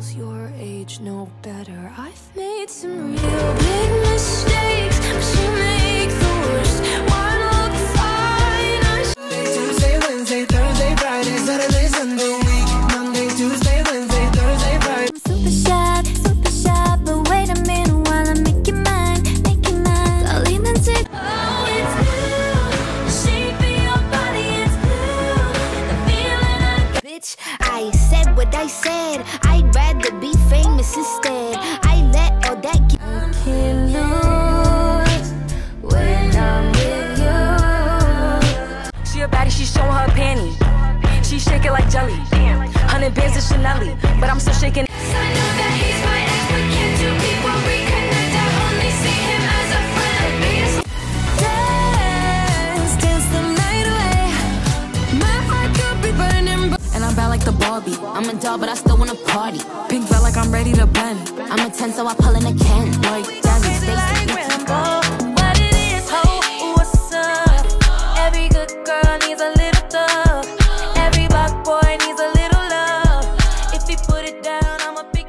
feels your age no better. I've made some I said what I said. I'd rather be famous instead. I let all that get. I can lose when I'm with you. She a baddie, she showing her panties. She shaking like jelly. Hundred bands of Chanel, but I'm still shaking. Barbie. I'm a doll, but I still wanna party. Pink felt like I'm ready to bend. I'm a 10, so I pull in a can. Like, Jazzy, Needs a little love. If he put it down, I'ma be.